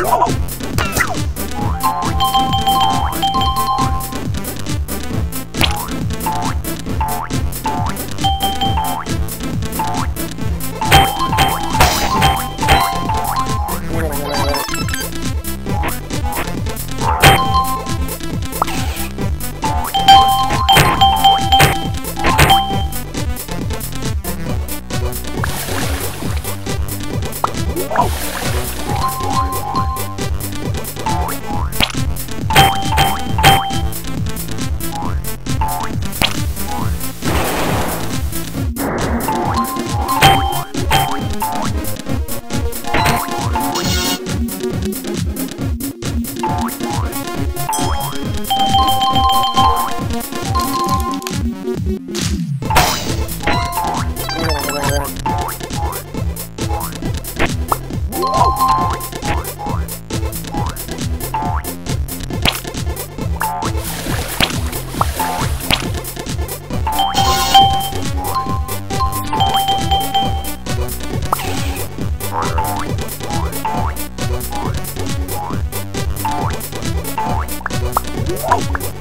Oh! Oh!